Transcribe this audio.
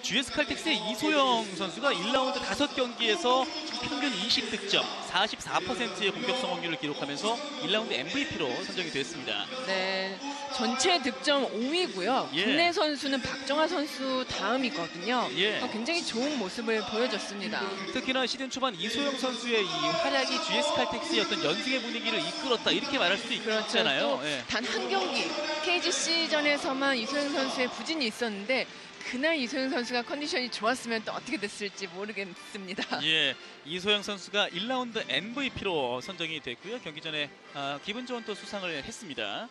GS 칼텍스의 이소영 선수가 1라운드 5경기에서 평균 20득점, 44%의 공격 성공률을 기록하면서 1라운드 MVP로 선정이 됐습니다. 네, 전체 득점 5위고요. 예. 국내 선수는 박정아 선수 다음이거든요. 예. 어, 굉장히 좋은 모습을 보여줬습니다. 특히나 시즌 초반 이소영 선수의 이 활약이 GS 칼텍스의 어떤 연승의 분위기를 이끌었다 이렇게 말할 수도 있잖아요. 예. 단한 경기 KGC전에서만 이소영 선수의 부진이 있었는데 그날 이소영 선수가 컨디션이 좋았으면 또 어떻게 됐을지 모르겠습니다. 예, 이소영 선수가 1라운드 MVP로 선정이 됐고요. 경기 전에 아, 기분 좋은 또 수상을 했습니다.